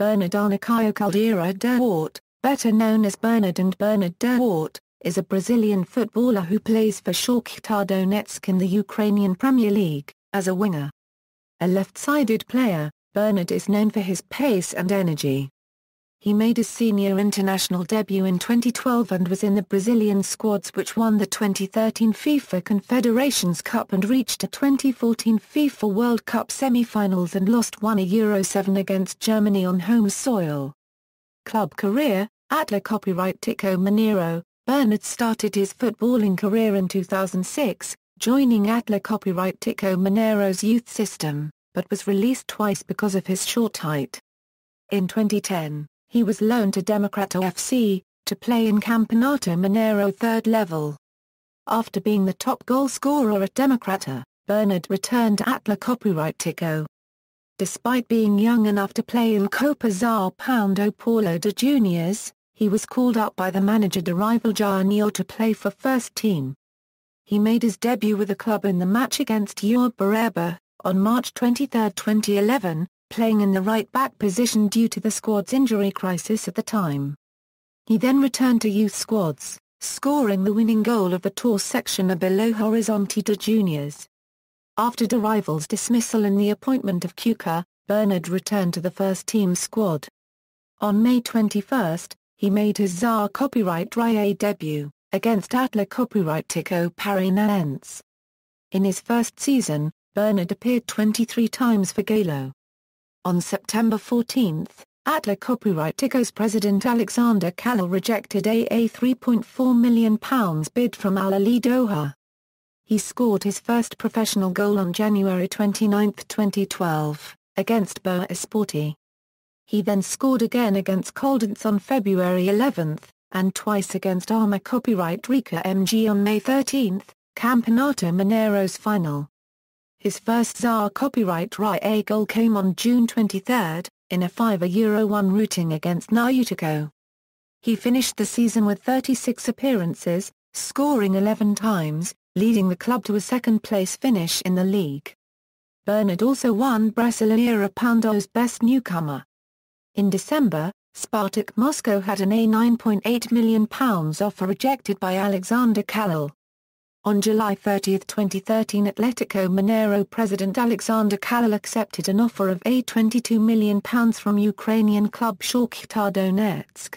Bernard Arnacaio Caldeira Duarte, better known as Bernard and Bernard Duarte, is a Brazilian footballer who plays for Shakhtar Donetsk in the Ukrainian Premier League, as a winger. A left-sided player, Bernard is known for his pace and energy. He made his senior international debut in 2012 and was in the Brazilian squads which won the 2013 FIFA Confederations Cup and reached a 2014 FIFA World Cup semi-finals and lost 1 Euro 7 against Germany on home soil. Club career, Atla copyright Tico Mineiro, Bernard started his footballing career in 2006, joining Atla copyright Tico Mineiro's youth system, but was released twice because of his short height. In 2010, he was loaned to Democrata FC, to play in Campeonato Mineiro third level. After being the top goal scorer at Democrata, Bernard returned to Atlético. Despite being young enough to play in Copa São Paulo de Juniors, he was called up by the manager Dorival Júnior to play for first team. He made his debut with the club in the match against Uberaba, on March 23, 2011, playing in the right-back position due to the squad's injury crisis at the time. He then returned to youth squads, scoring the winning goal of the tour section of Belo Horizonte de Juniors. After Dorival's dismissal and the appointment of Cuca, Bernard returned to the first-team squad. On May 21, he made his ZA copyright RIA debut, against Atlético copyright Tico Paranaense. In his first season, Bernard appeared 23 times for Galo. On September 14, Atlético's president Alexander Kalil rejected a £3.4 million bid from Al Ahly Doha. He scored his first professional goal on January 29, 2012, against Boa Esporte. He then scored again against Caldense on February 11, and twice against Arma Copyright Rica MG on May 13, Campeonato Mineiro's final. His first ZA Copyright RIA goal came on June 23, in a 5 Euro 1 routing against Náutico. He finished the season with 36 appearances, scoring 11 times, leading the club to a second-place finish in the league. Bernard also won Brasileiro Poundo's Best Newcomer. In December, Spartak Moscow had an A9.8 million pounds offer rejected by Alexander Kalil. On July 30, 2013 Atletico Mineiro president Alexander Kalil accepted an offer of A22 million pounds from Ukrainian club Shakhtar Donetsk.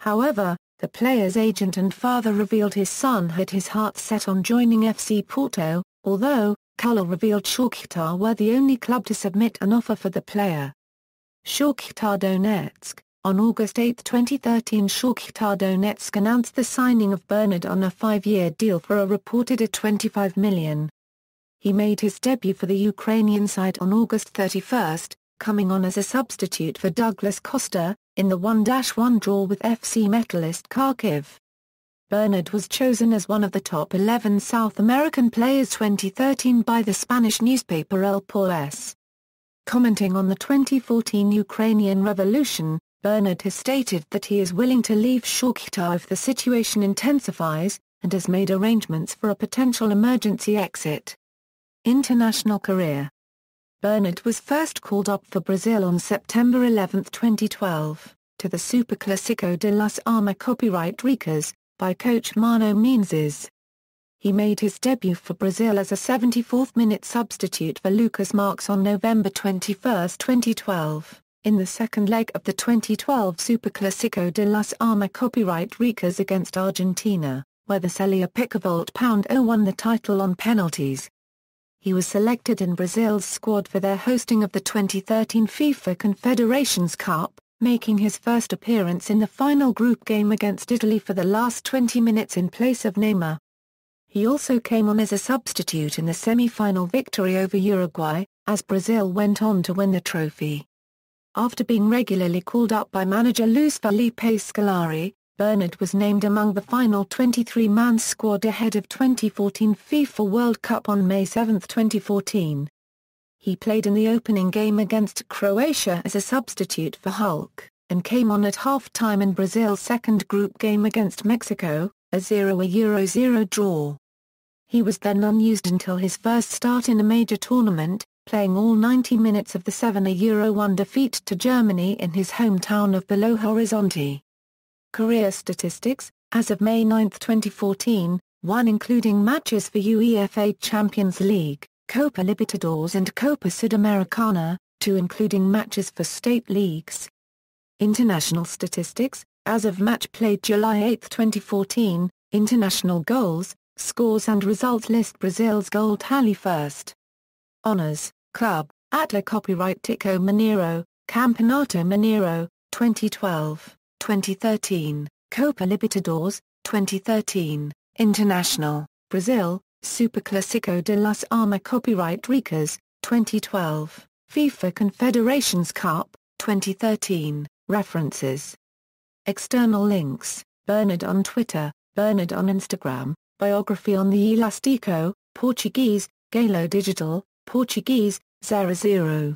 However, the player's agent and father revealed his son had his heart set on joining FC Porto, although, Kalil revealed Shakhtar were the only club to submit an offer for the player. Shakhtar Donetsk On August 8, 2013 Shakhtar Donetsk announced the signing of Bernard on a five-year deal for a reported a 25 million. He made his debut for the Ukrainian side on August 31, coming on as a substitute for Douglas Costa, in the 1-1 draw with FC Metalist Kharkiv. Bernard was chosen as one of the top 11 South American players 2013 by the Spanish newspaper El País. Commenting on the 2014 Ukrainian revolution, Bernard has stated that he is willing to leave Shakhtar if the situation intensifies, and has made arrangements for a potential emergency exit. International career Bernard was first called up for Brazil on September 11, 2012, to the Superclásico de las Armas copyright Ricas, by coach Mano Menezes. He made his debut for Brazil as a 74th-minute substitute for Lucas Marques on November 21, 2012, in the second leg of the 2012 Superclásico de las Armas copyright Ricas against Argentina, where the Celia Picavolt Pound O won the title on penalties. He was selected in Brazil's squad for their hosting of the 2013 FIFA Confederations Cup, making his first appearance in the final group game against Italy for the last 20 minutes in place of Neymar. He also came on as a substitute in the semi-final victory over Uruguay, as Brazil went on to win the trophy. After being regularly called up by manager Luiz Felipe Scolari, Bernard was named among the final 23-man squad ahead of 2014 FIFA World Cup on May 7, 2014. He played in the opening game against Croatia as a substitute for Hulk, and came on at half-time in Brazil's second group game against Mexico, a 0-0 draw. He was then unused until his first start in a major tournament, playing all 90 minutes of the 7-1 defeat to Germany in his hometown of Belo Horizonte. Career statistics, as of May 9, 2014, 1 including matches for UEFA Champions League, Copa Libertadores and Copa Sudamericana, 2 including matches for state leagues. International statistics, as of match played July 8, 2014, international goals, scores and results list Brazil's goal tally first. Honors, Club, Atla Copyright Tico Mineiro, Campeonato Mineiro, 2012. 2013, Copa Libertadores, 2013, International, Brazil, Superclásico de las Armas Copyright Ricas, 2012, FIFA Confederations Cup, 2013, references. External links, Bernard on Twitter, Bernard on Instagram, biography on the Elastico, Portuguese, Galo Digital, Portuguese, 00.